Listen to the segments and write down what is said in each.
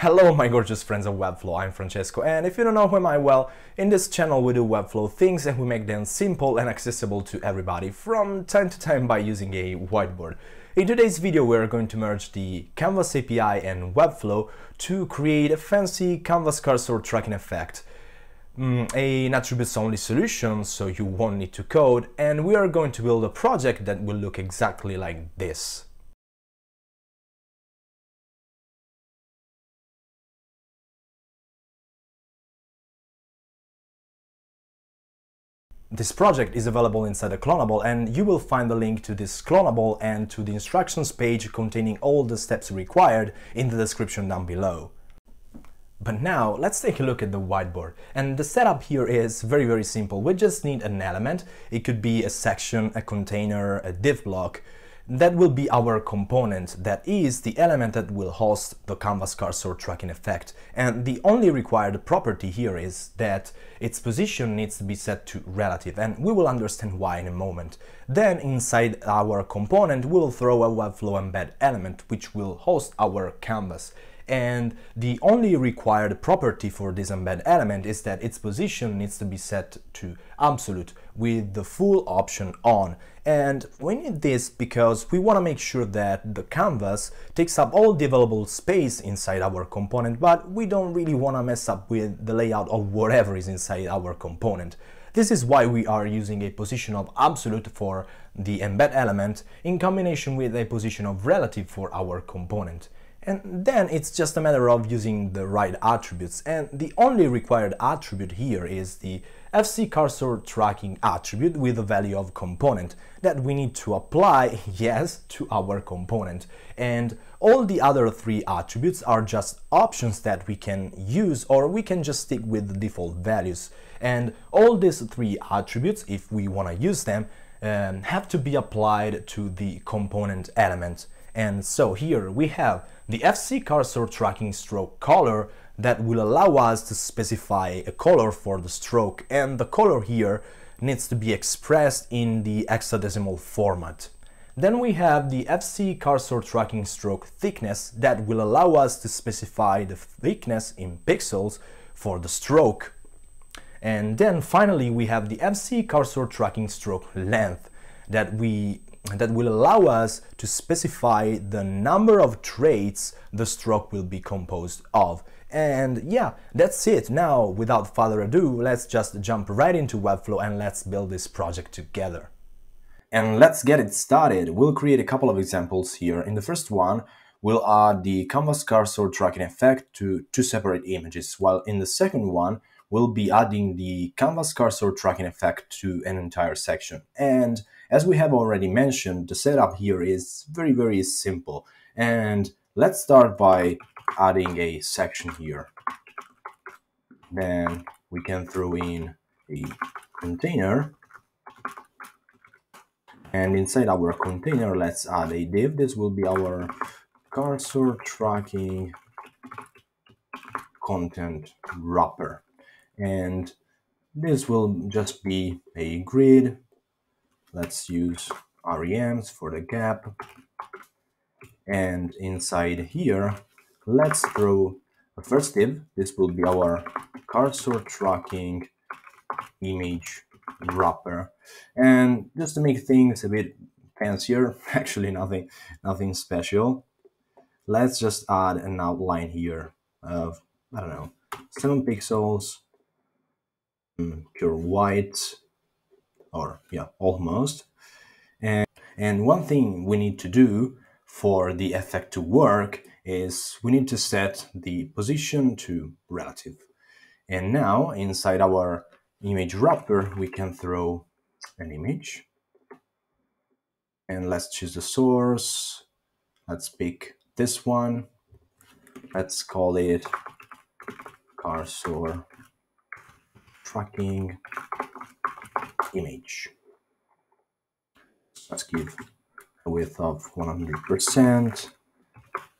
Hello my gorgeous friends of Webflow, I'm Francesco and if you don't know who I am I, well, in this channel we do Webflow things and we make them simple and accessible to everybody from time to time by using a whiteboard. In today's video we're going to merge the Canvas API and Webflow to create a fancy Canvas cursor tracking effect. Mm, an attributes only solution so you won't need to code and we are going to build a project that will look exactly like this. This project is available inside the Cloneable and you will find the link to this Cloneable and to the instructions page containing all the steps required in the description down below. But now let's take a look at the whiteboard. And the setup here is very, very simple. We just need an element. It could be a section, a container, a div block, that will be our component, that is the element that will host the canvas cursor tracking effect. And the only required property here is that its position needs to be set to relative, and we will understand why in a moment. Then inside our component, we'll throw a Webflow embed element, which will host our canvas and the only required property for this embed element is that its position needs to be set to absolute with the full option on. And we need this because we want to make sure that the canvas takes up all the available space inside our component, but we don't really want to mess up with the layout of whatever is inside our component. This is why we are using a position of absolute for the embed element in combination with a position of relative for our component. And then it's just a matter of using the right attributes. And the only required attribute here is the FC cursor tracking attribute with the value of component that we need to apply, yes, to our component. And all the other three attributes are just options that we can use or we can just stick with the default values. And all these three attributes, if we want to use them, um, have to be applied to the component element. And so here we have the FC cursor tracking stroke color that will allow us to specify a color for the stroke and the color here needs to be expressed in the hexadecimal format. Then we have the FC cursor tracking stroke thickness that will allow us to specify the thickness in pixels for the stroke. And then finally we have the FC cursor tracking stroke length that we that will allow us to specify the number of traits the stroke will be composed of. And yeah, that's it. Now, without further ado, let's just jump right into Webflow and let's build this project together. And let's get it started. We'll create a couple of examples here. In the first one, we'll add the canvas cursor tracking effect to two separate images, while in the second one, we'll be adding the canvas cursor tracking effect to an entire section. And as we have already mentioned, the setup here is very, very simple. And let's start by adding a section here. Then we can throw in a container. And inside our container, let's add a div. This will be our cursor tracking content wrapper. And this will just be a grid let's use REMs for the gap. And inside here, let's throw a first div. This will be our cursor tracking image wrapper. And just to make things a bit fancier, actually nothing, nothing special, let's just add an outline here of, I don't know, 7 pixels, Mm, pure white, or yeah, almost. And, and one thing we need to do for the effect to work is we need to set the position to relative. And now inside our image wrapper, we can throw an image. And let's choose the source. Let's pick this one. Let's call it cursor tracking image. Let's give a width of 100%,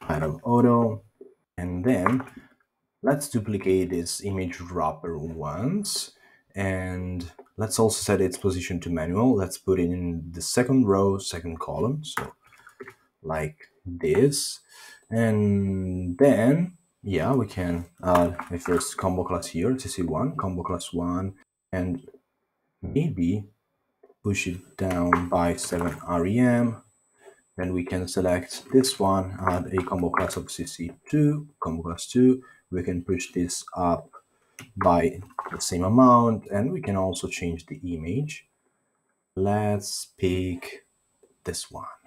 height of auto, and then let's duplicate this image wrapper once, and let's also set its position to manual. Let's put it in the second row, second column, so like this, and then yeah, we can add a first combo class here, CC1, combo class 1, and hmm. maybe push it down by 7 REM. Then we can select this one, add a combo class of CC2, combo class 2. We can push this up by the same amount, and we can also change the image. Let's pick this one.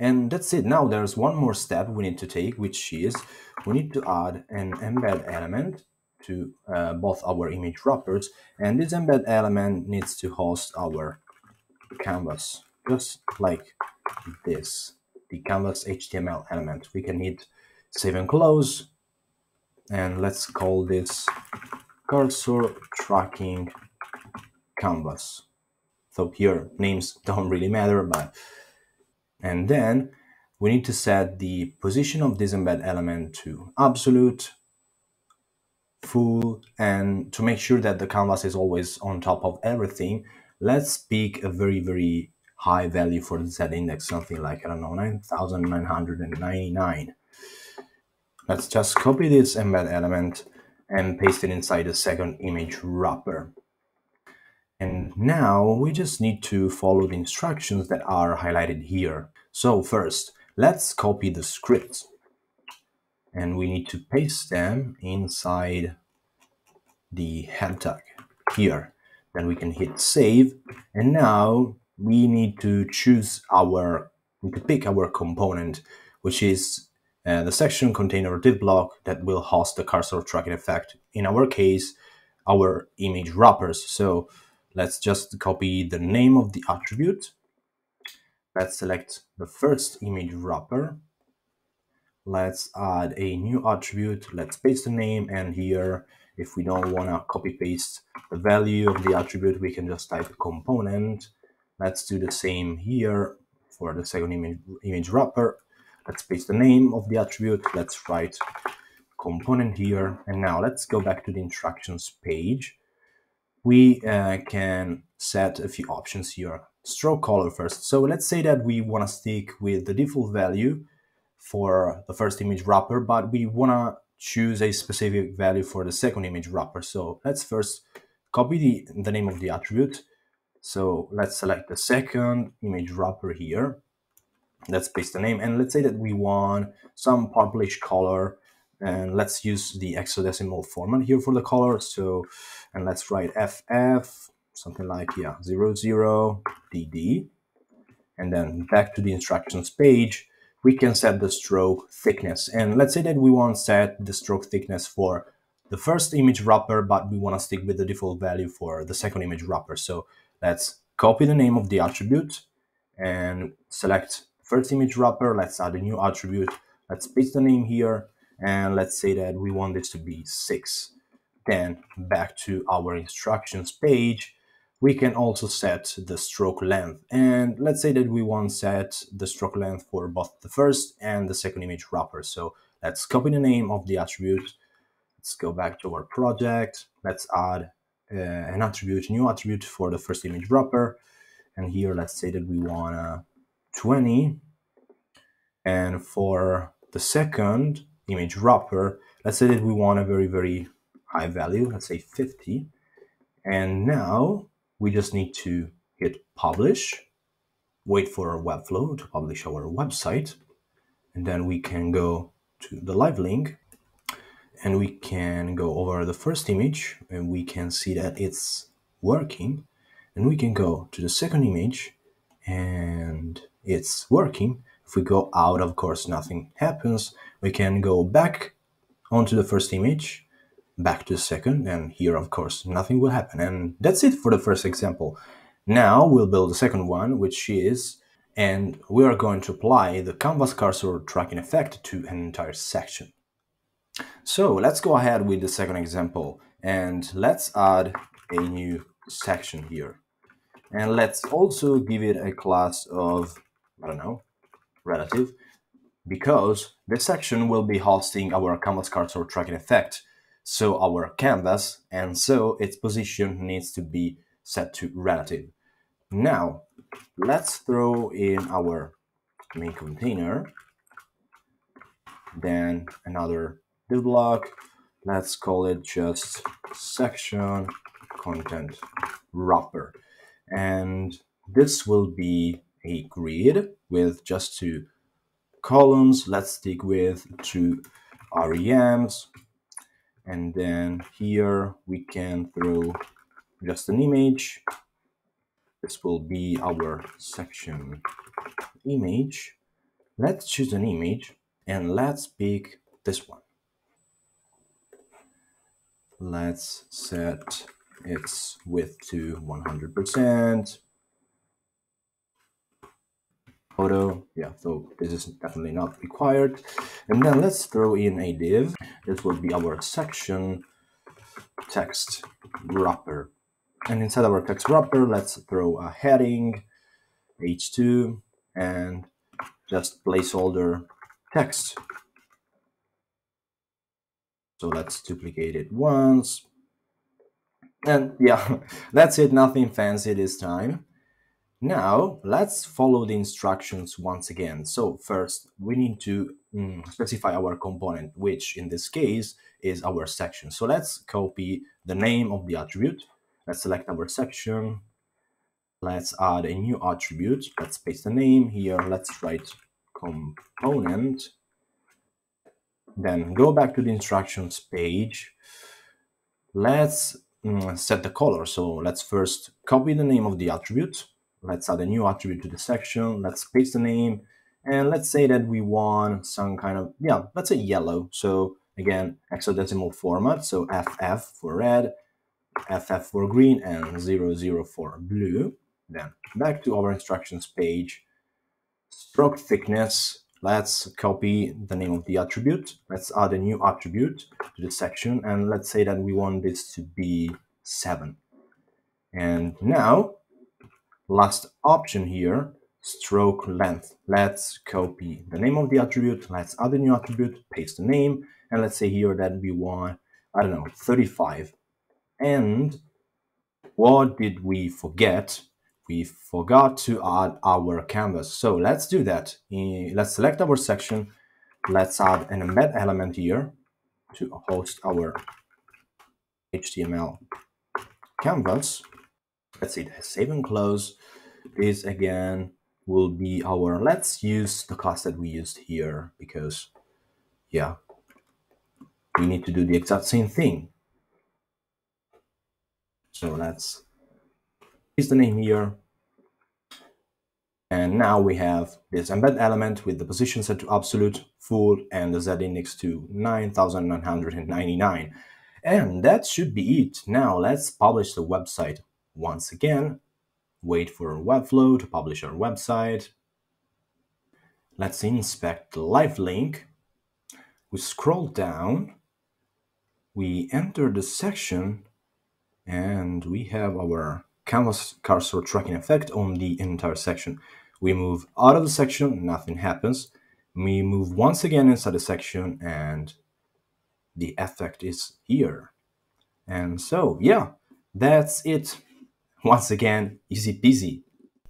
And that's it. Now there's one more step we need to take, which is we need to add an embed element to uh, both our image wrappers. And this embed element needs to host our canvas, just like this, the canvas HTML element. We can hit save and close. And let's call this cursor tracking canvas. So here names don't really matter, but and then we need to set the position of this embed element to absolute, full, and to make sure that the canvas is always on top of everything, let's pick a very, very high value for the Z index, something like, I don't know, 9,999. Let's just copy this embed element and paste it inside the second image wrapper. And now we just need to follow the instructions that are highlighted here. So first, let's copy the scripts. And we need to paste them inside the head tag here. Then we can hit save. And now we need to choose our, we to pick our component, which is uh, the section container div block that will host the cursor tracking effect. In our case, our image wrappers. So let's just copy the name of the attribute. Let's select the first image wrapper. Let's add a new attribute. Let's paste the name and here, if we don't want to copy paste the value of the attribute, we can just type component. Let's do the same here for the second image, image wrapper. Let's paste the name of the attribute. Let's write component here. And now let's go back to the instructions page we uh, can set a few options here. Stroke color first. So let's say that we want to stick with the default value for the first image wrapper, but we want to choose a specific value for the second image wrapper. So let's first copy the, the name of the attribute. So let's select the second image wrapper here. Let's paste the name and let's say that we want some publish color and let's use the hexadecimal format here for the color. So, and let's write FF, something like, yeah, 00 DD. And then back to the instructions page, we can set the stroke thickness. And let's say that we want to set the stroke thickness for the first image wrapper, but we want to stick with the default value for the second image wrapper. So let's copy the name of the attribute and select first image wrapper. Let's add a new attribute. Let's paste the name here and let's say that we want this to be 6. Then back to our instructions page, we can also set the stroke length. And let's say that we want set the stroke length for both the first and the second image wrapper. So let's copy the name of the attribute. Let's go back to our project. Let's add uh, an attribute, new attribute for the first image wrapper. And here, let's say that we want a 20. And for the second, image wrapper, let's say that we want a very, very high value, let's say 50. And now we just need to hit publish, wait for our Webflow to publish our website, and then we can go to the live link and we can go over the first image and we can see that it's working and we can go to the second image and it's working if we go out of course nothing happens we can go back onto the first image, back to the second, and here, of course, nothing will happen. And that's it for the first example. Now we'll build the second one, which is, and we are going to apply the canvas cursor tracking effect to an entire section. So let's go ahead with the second example and let's add a new section here. And let's also give it a class of, I don't know, relative because this section will be hosting our canvas cursor tracking effect, so our canvas, and so its position needs to be set to relative. Now, let's throw in our main container then another div block. Let's call it just section content wrapper. And this will be a grid with just two columns. Let's stick with two REMs. And then here we can throw just an image. This will be our section image. Let's choose an image and let's pick this one. Let's set its width to 100%. Photo, yeah, so this is definitely not required. And then let's throw in a div. This will be our section text wrapper. And inside our text wrapper, let's throw a heading, h2, and just placeholder text. So let's duplicate it once. And yeah, that's it, nothing fancy this time. Now, let's follow the instructions once again. So first, we need to mm, specify our component, which in this case is our section. So let's copy the name of the attribute. Let's select our section. Let's add a new attribute. Let's paste the name here. Let's write component. Then go back to the instructions page. Let's mm, set the color. So let's first copy the name of the attribute. Let's add a new attribute to the section. Let's paste the name. And let's say that we want some kind of, yeah, let's say yellow. So again, hexadecimal format. So FF for red, FF for green, and 00 for blue. Then back to our instructions page. Stroke thickness, let's copy the name of the attribute. Let's add a new attribute to the section. And let's say that we want this to be 7. And now, last option here, stroke length. Let's copy the name of the attribute. Let's add a new attribute, paste the name. And let's say here that we want, I don't know, 35. And what did we forget? we forgot to add our canvas. So let's do that. Eh, let's select our section. Let's add an embed element here to host our HTML canvas. Let's see, save and close. This again will be our, let's use the class that we used here because yeah, we need to do the exact same thing. So let's is the name here. And now we have this embed element with the position set to absolute, full, and the z index to 9999. And that should be it. Now let's publish the website once again. Wait for our Webflow to publish our website. Let's inspect the live link. We scroll down. We enter the section and we have our canvas cursor tracking effect on the entire section. We move out of the section, nothing happens. We move once again inside the section and the effect is here. And so, yeah, that's it. Once again, easy peasy.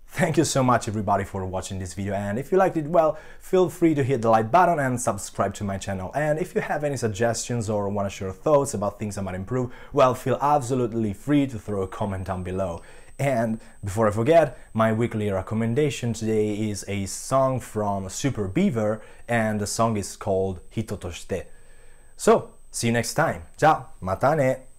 Thank you so much everybody for watching this video and if you liked it, well, feel free to hit the like button and subscribe to my channel. And if you have any suggestions or want to share thoughts about things I might improve, well, feel absolutely free to throw a comment down below. And before I forget, my weekly recommendation today is a song from Super Beaver and the song is called Hitotoshite. So, see you next time. Ciao, matane!